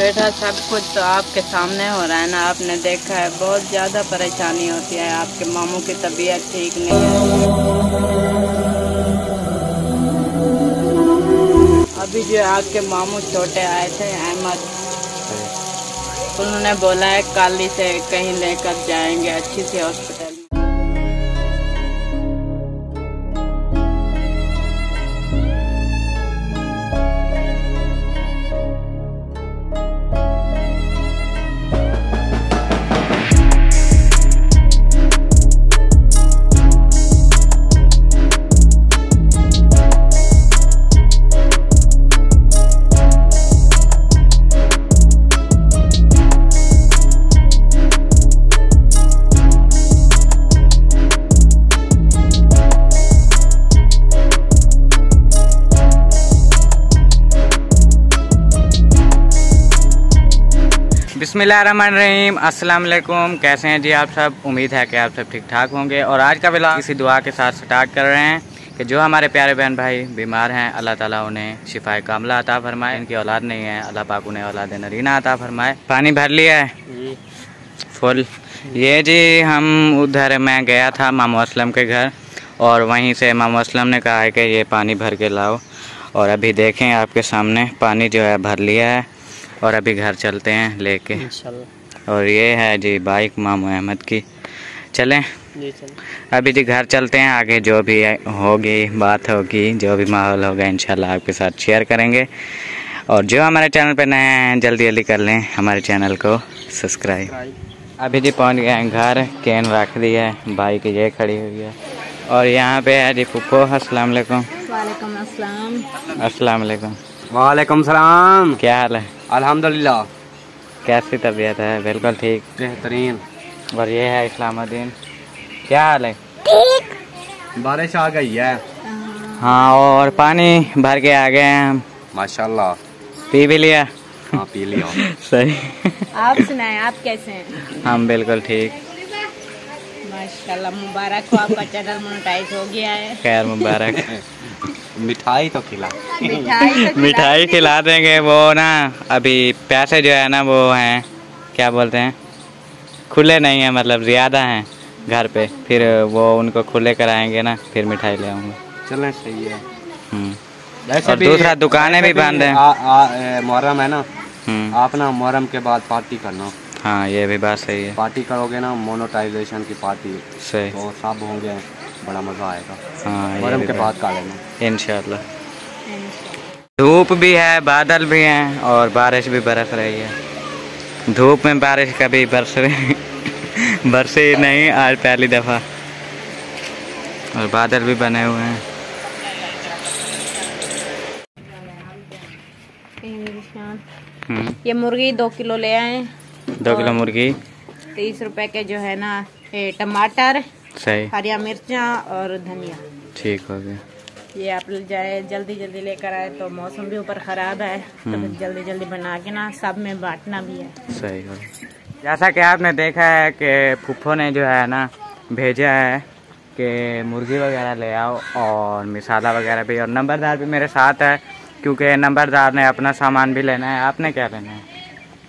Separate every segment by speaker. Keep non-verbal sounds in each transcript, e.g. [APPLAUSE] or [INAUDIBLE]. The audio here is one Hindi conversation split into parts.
Speaker 1: बेटा सब कुछ तो आपके सामने हो रहा है ना। आपने देखा है बहुत ज़्यादा परेशानी होती है। आपके मामू की तबीयत ठीक नहीं है। अभी जो आपके मामू छोटे आए थे अहमद उन्होंने बोला है काली से कहीं लेकर जाएँगे अच्छी सी हॉस्पिटल
Speaker 2: बिसमीम अस्सलाम वालेकुम कैसे हैं जी आप सब? उम्मीद है कि आप सब ठीक ठाक होंगे। और आज का ब्लॉग इसी दुआ के साथ स्टार्ट कर रहे हैं कि जो हमारे प्यारे बहन भाई बीमार हैं अल्लाह ताला उन्हें शिफाए कामला अता फरमाए। इनकी औलाद नहीं है अल्लाह पाक उन्हें औलाद नरीना अता फरमाए। पानी भर लिया है। फुल। ये जी हम उधर मैं गया था मामू असलम के घर और वहीं से मामू असलम ने कहा है कि ये पानी भर के लाओ। और अभी देखें आपके सामने पानी जो है भर लिया है। और अभी घर चलते हैं लेके। और ये है जी बाइक मामू अहमद की। चलें। अभी जी घर चलते हैं आगे जो भी होगी बात होगी जो भी माहौल होगा इंशाल्लाह आपके साथ शेयर करेंगे। और जो हमारे चैनल पे नए हैं जल्दी जल्दी कर लें हमारे चैनल को सब्सक्राइब अभी जी पहुँच गए हैं घर कैन रख दी है बाइक ये खड़ी हुई है। और यहाँ पे है जी पुप्पो अस्सलाम वालेकुम।
Speaker 1: वालेकुम अस्सलाम।
Speaker 2: अस्सलाम वालेकुम
Speaker 3: सलाम।
Speaker 2: क्या हाल है?
Speaker 3: अल्हम्दुलिल्लाह।
Speaker 2: कैसी तबीयत है? बिल्कुल ठीक।
Speaker 3: बेहतरीन।
Speaker 2: और ये है इस्लामुद्दीन। क्या हाल है? ठीक।
Speaker 3: बारिश आ गई है।
Speaker 2: हाँ और पानी भर के आ गए हैं हम।
Speaker 3: माशाल्लाह।
Speaker 2: पी भी लिया?
Speaker 3: हाँ पी लिया। [LAUGHS]
Speaker 2: सही।
Speaker 1: आप सुनाए आप कैसे हैं?
Speaker 2: हम बिल्कुल ठीक।
Speaker 1: माशाल्लाह मुबारक हो आपका चैनल मोनेटाइज हो गया है।
Speaker 2: खैर मुबारक। [LAUGHS]
Speaker 3: मिठाई तो खिला।
Speaker 1: मिठाई तो
Speaker 2: खिला देंगे। वो ना अभी पैसे जो है ना वो हैं क्या बोलते हैं खुले नहीं हैं मतलब ज़्यादा हैं घर पे फिर वो उनको खुले कराएँगे ना फिर मिठाई ले आऊँगा।
Speaker 3: चलें सही है।
Speaker 2: हम्म, और दूसरा दुकानें भी बंद हैं।
Speaker 3: मुहर्रम है ना?
Speaker 2: हम्म,
Speaker 3: आप ना मुहर्रम के बाद पार्टी करना।
Speaker 2: हाँ ये भी बात सही है।
Speaker 3: पार्टी करोगे ना मोनोटाइजेशन की पार्टी।
Speaker 2: सही।
Speaker 3: तो सब होंगे। बड़ा मज़ा आएगा।
Speaker 2: हाँ
Speaker 3: के बाद का लेना
Speaker 2: इंशाल्लाह धूप भी है बादल भी हैं और बारिश भी बरस रही है। धूप में बारिश कभी बरस रही [LAUGHS] बरसे ही नहीं आज पहली दफ़ा। और बादल भी बने हुए हैं। हम्म,
Speaker 1: ये मुर्गी दो किलो ले आए।
Speaker 2: दो किलो मुर्गी।
Speaker 1: तीस रुपए के जो है ना ये टमाटर।
Speaker 2: सही।
Speaker 1: हरिया मिर्चा और धनिया।
Speaker 2: ठीक हो गया।
Speaker 1: ये आप ले जाए जल्दी जल्दी लेकर आए तो मौसम भी ऊपर खराब है तो
Speaker 2: हम्म।
Speaker 1: जल्दी जल्दी बना के ना सब में बांटना भी है।
Speaker 2: सही हो जैसा कि आपने देखा है कि फूफो ने जो है ना भेजा है कि मुर्गी वगैरह ले आओ और मिसाला वगैरह भी और नंबरदार भी मेरे साथ है क्योंकि नंबरदार ने अपना सामान भी लेना है। आपने क्या लेना है?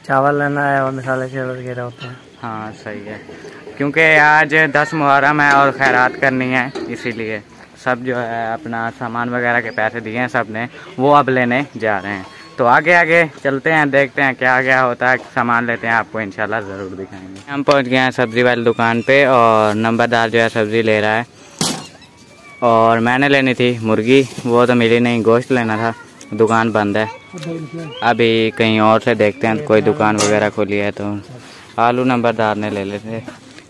Speaker 4: चावल लेना है और मिसाले वगैरह होता है।
Speaker 2: हाँ सही है। क्योंकि आज दस मुहर्रम है और खैरात करनी है, इसीलिए सब जो है अपना सामान वगैरह के पैसे दिए हैं सबने वो अब लेने जा रहे हैं। तो आगे आगे चलते हैं, देखते हैं क्या क्या होता है, सामान लेते हैं, आपको इंशाल्लाह ज़रूर दिखाएँगे। हम पहुँच गए हैं सब्ज़ी वाली दुकान पे और नंबरदार जो है सब्ज़ी ले रहा है। और मैंने लेनी थी मुर्गी, वो तो मिली नहीं, गोश्त लेना था, दुकान बंद है। अभी कहीं और से देखते हैं, कोई दुकान वगैरह खोली है तो। आलू नंबरदार ने ले लेते।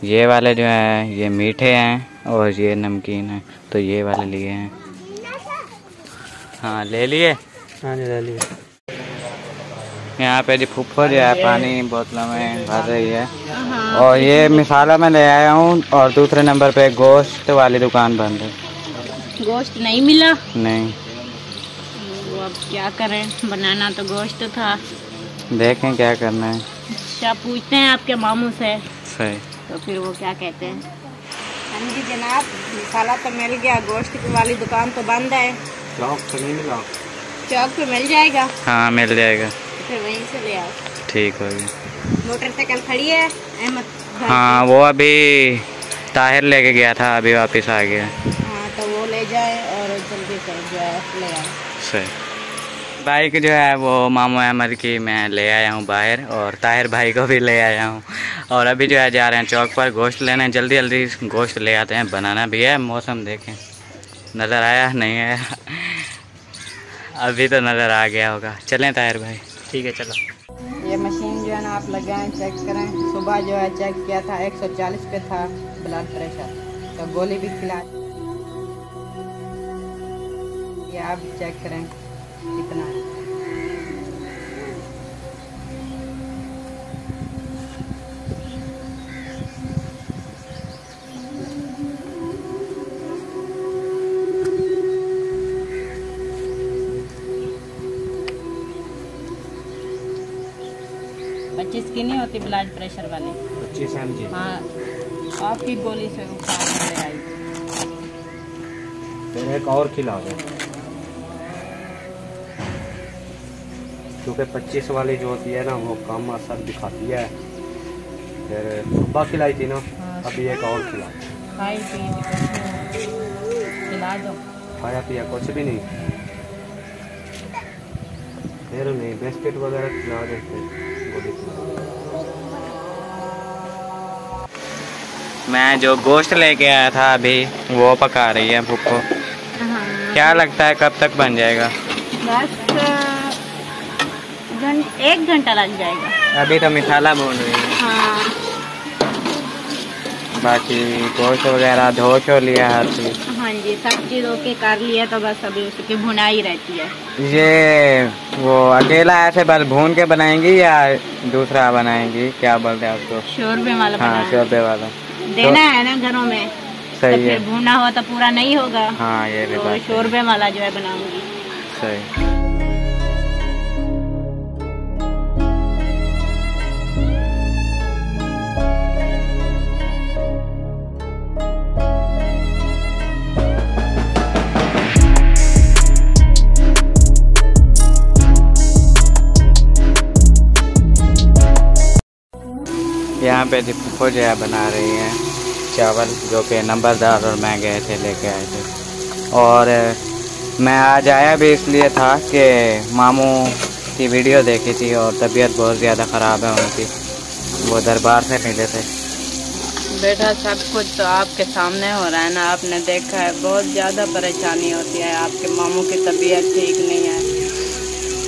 Speaker 2: ये वाले जो हैं ये मीठे हैं और ये नमकीन है तो ये वाले लिए हैं। हाँ ले लिए?
Speaker 4: हाँ जी ले लिए।
Speaker 2: यहाँ पे जी फुफ्फो जो है पानी बोतलों में भर रही है। और ये मिसाला मैं ले आया हूँ और दूसरे नंबर पे गोश्त वाली दुकान बंद है।
Speaker 1: गोश्त नहीं मिला?
Speaker 2: नहीं।
Speaker 1: वो अब क्या करें? बनाना तो गोश्त था।
Speaker 2: देखें क्या करना है।
Speaker 1: अच्छा पूछते हैं आपके मामू से।
Speaker 2: सही।
Speaker 1: तो फिर वो क्या कहते हैं? हाँ जी जनाब मसाला तो मिल गया गोश्त की वाली दुकान तो बंद है।
Speaker 3: चौक तो नहीं मिला?
Speaker 1: चौक पे मिल जाएगा?
Speaker 2: हाँ मिल जाएगा।
Speaker 5: फिर वहीं से ले आओ।
Speaker 2: ठीक होगी
Speaker 5: मोटरसाइकिल खड़ी है अहमद
Speaker 2: हाँ वो अभी ताहिर लेके गया था अभी वापस आ गया।
Speaker 5: हाँ तो वो ले जाए और जल्दी से जो है ले आओ।
Speaker 2: सही। बाइक जो है वो मामू अहमद की मैं ले आया हूँ बाहर और ताहिर भाई को भी ले आया हूँ। और अभी जो है जा रहे हैं चौक पर, गोश्त लेने। जल्दी जल्दी गोश्त ले आते हैं। बनाना भी है, मौसम देखें। नज़र आया? नहीं आया। अभी तो नज़र आ गया होगा। चलें ताहिर भाई।
Speaker 4: ठीक है, चलो।
Speaker 1: ये मशीन जो है ना, आप लगाएँ चेक करें। सुबह जो है चेक किया था 140 पे था ब्लड प्रेशर तो गोली भी खिला ये आप चेक करें। पच्चीस की नहीं होती ब्लड प्रेशर वाली।
Speaker 3: पच्चीस एम जी
Speaker 1: हाँ आपकी गोली से ले आई।
Speaker 3: फिर एक और खिला दो। क्योंकि पच्चीस वाली जो होती है ना वो कम असर दिखाती है। फिर सुबह खिलाई थी ना अभी एक और खिला। दो।
Speaker 1: खाई पी खिला दो।
Speaker 3: खाया पिया कुछ भी नहीं। फिर नहीं बिस्किट वगैरह खिला देते।
Speaker 2: मैं जो गोश्त लेके आया था अभी वो पका रही है भुक्को क्या लगता है कब तक बन जाएगा?
Speaker 5: बस। एक घंटा लग जाएगा।
Speaker 2: अभी तो मिसाला भून रही है।
Speaker 5: हाँ।
Speaker 2: बाकी गोश्त वगैरह धो छो लिया हर चीज़।
Speaker 5: हाँ जी सब चीज़ ओके कर लिया तो बस अभी उसकी भुनाई रहती है।
Speaker 2: ये वो अकेला ऐसे बस भून के बनाएँगी या दूसरा बनाएँगी? क्या बोलते हैं आपको
Speaker 5: शोरबे वाला
Speaker 2: हाँ शोरबे वाला।
Speaker 5: देना है ना घरों में। तो
Speaker 2: सही
Speaker 5: फिर
Speaker 2: है
Speaker 5: भुना हुआ तो पूरा नहीं होगा।
Speaker 2: हाँ ये
Speaker 5: तो शोरबे वाला जो है बनाऊँगी।
Speaker 2: सही। यहाँ पे दीपको जो है बना रही हैं चावल जो कि नंबरदार और मैं गए थे लेके आए थे। और मैं आज आया भी इसलिए था कि मामू की वीडियो देखी थी और तबीयत बहुत ज़्यादा ख़राब है उनकी। वो दरबार से मिले थे।
Speaker 1: बेटा सब कुछ तो आपके सामने हो रहा है ना? आपने देखा है बहुत ज़्यादा परेशानी होती है। आपके मामू की तबीयत ठीक नहीं है।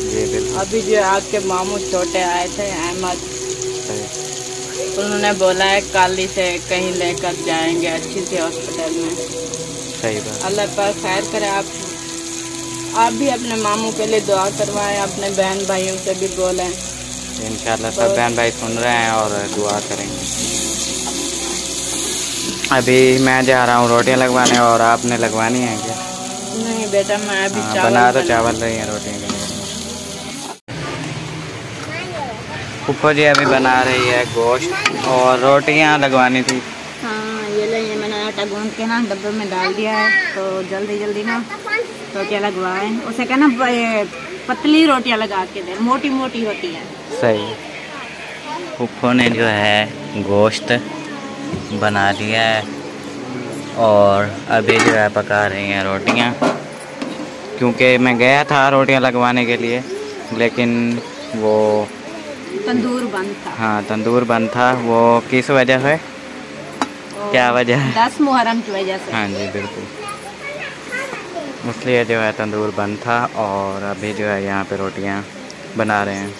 Speaker 2: जी बिल्कुल।
Speaker 1: अभी जो आपके मामू छोटे आए थे अहमद। उन्होंने बोला है काली से कहीं लेकर जाएँगे अच्छी से हॉस्पिटल में।
Speaker 2: सही बात।
Speaker 1: अल्लाह पाक खैर करे आप आप भी अपने मामू के लिए दुआ करवाएँ अपने बहन भाइयों से भी बोलें।
Speaker 2: इंशाल्लाह सब बहन भाई सुन रहे हैं और दुआ करेंगे। अभी मैं जा रहा हूँ रोटियाँ लगवाने और आपने लगवानी है क्या?
Speaker 1: नहीं बेटा मैं अभी
Speaker 2: हाँ,
Speaker 1: चावल
Speaker 2: बना तो चावल रही है रोटियाँ के लिए। फूफो जी अभी बना रही है गोश्त और रोटियाँ लगवानी थी।
Speaker 5: हाँ ये ले ये मैंने आटा गूंद के ना डब्बे में डाल दिया है तो जल्दी जल्दी ना रोटियाँ लगवाएँ। उसे कहना पतली रोटियाँ लगा के दे मोटी मोटी होती है।
Speaker 2: सही। फूफो ने जो है गोश्त बना दिया है और अभी जो है पका रही हैं रोटियाँ क्योंकि मैं गया था रोटियाँ लगवाने के लिए लेकिन वो
Speaker 5: तंदूर बंद था।
Speaker 2: हाँ तंदूर बंद था। वो किस वजह से? क्या वजह? है
Speaker 5: दस मुहर्रम की वजह से।
Speaker 2: हाँ जी बिल्कुल। इसलिए जो है तंदूर बंद था और अभी जो है यहाँ पे रोटियाँ बना रहे हैं।